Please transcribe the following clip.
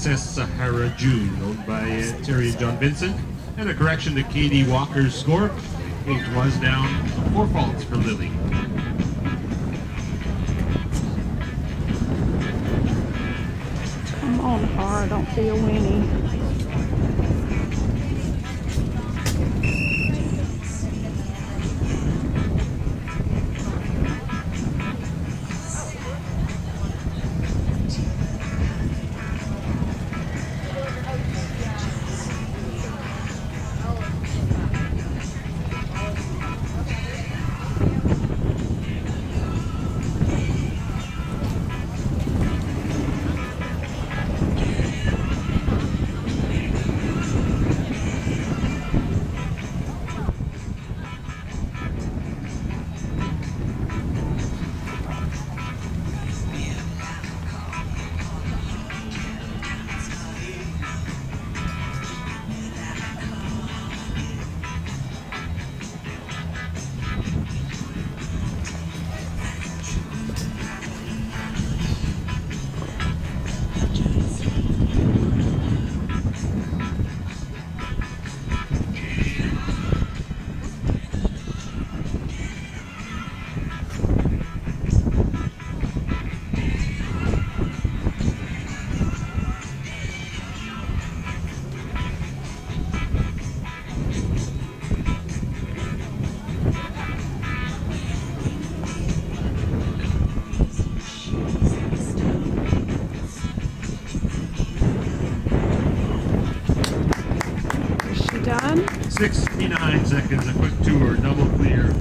SS Sahara June, owned by uh, Terry and John Vincent. And a correction to Katie Walker's score. It was down four faults for Lily. Come on, Har, don't feel Winnie. Done? 69 seconds, a quick tour, double clear.